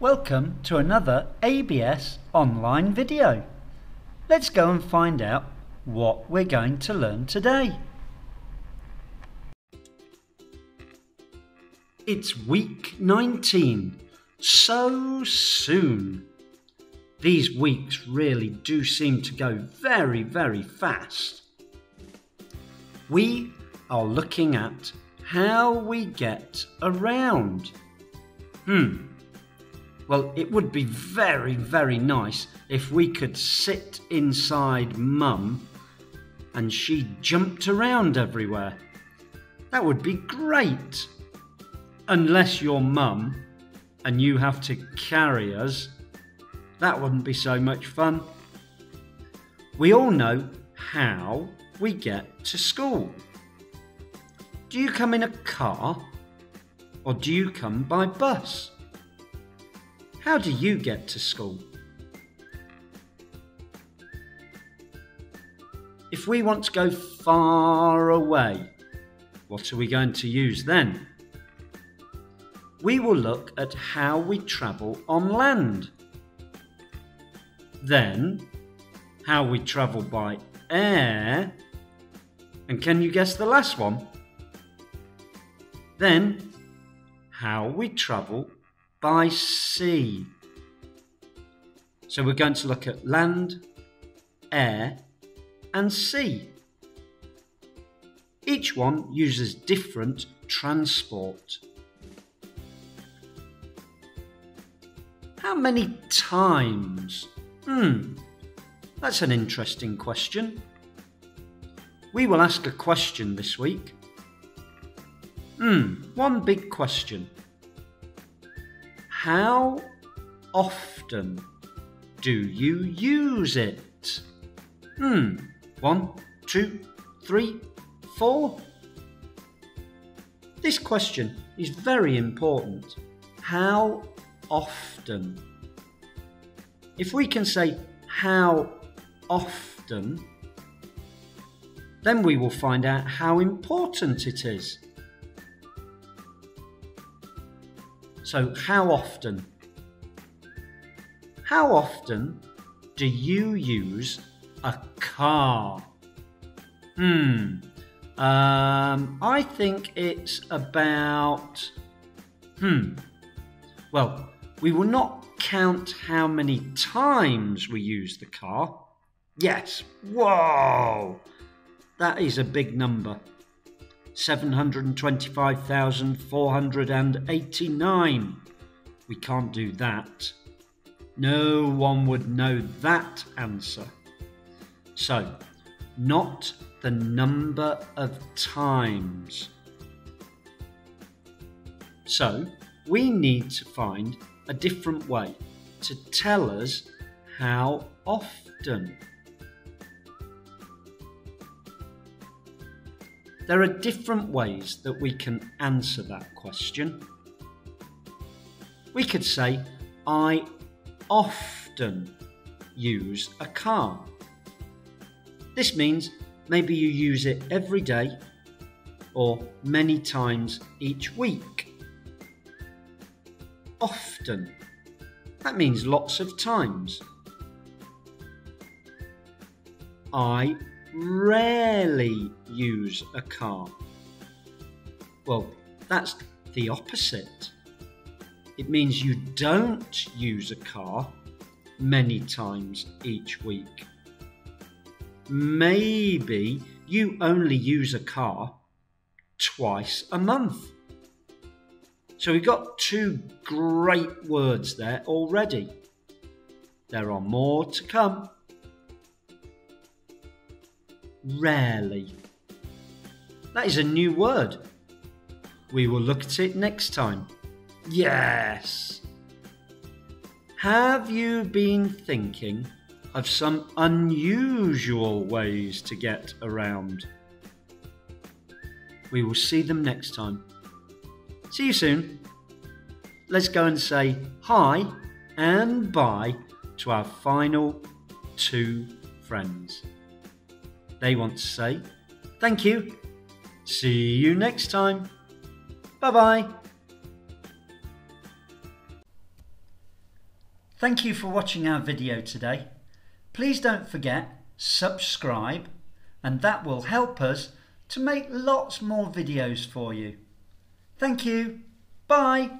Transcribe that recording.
Welcome to another ABS online video. Let's go and find out what we're going to learn today. It's week 19, so soon. These weeks really do seem to go very, very fast. We are looking at how we get around. Hmm. Well, it would be very, very nice if we could sit inside Mum and she jumped around everywhere. That would be great. Unless you're Mum and you have to carry us, that wouldn't be so much fun. We all know how we get to school. Do you come in a car or do you come by bus? How do you get to school? If we want to go far away, what are we going to use then? We will look at how we travel on land. Then, how we travel by air. And can you guess the last one? Then, how we travel by sea. So we're going to look at land, air, and sea. Each one uses different transport. How many times? Hmm, that's an interesting question. We will ask a question this week. Hmm, one big question. How often do you use it? Hmm, one, two, three, four. This question is very important. How often? If we can say how often, then we will find out how important it is. So, how often? How often do you use a car? Hmm. Um, I think it's about. Hmm. Well, we will not count how many times we use the car. Yes. Whoa! That is a big number. 725,489. We can't do that. No one would know that answer. So, not the number of times. So, we need to find a different way to tell us how often. There are different ways that we can answer that question. We could say, I often use a car. This means maybe you use it every day or many times each week. Often. That means lots of times. I rarely use a car. Well, that's the opposite. It means you don't use a car many times each week. Maybe you only use a car twice a month. So we've got two great words there already. There are more to come rarely. That is a new word. We will look at it next time. Yes. Have you been thinking of some unusual ways to get around? We will see them next time. See you soon. Let's go and say hi and bye to our final two friends. They want to say thank you. See you next time. Bye bye. Thank you for watching our video today. Please don't forget subscribe and that will help us to make lots more videos for you. Thank you. Bye.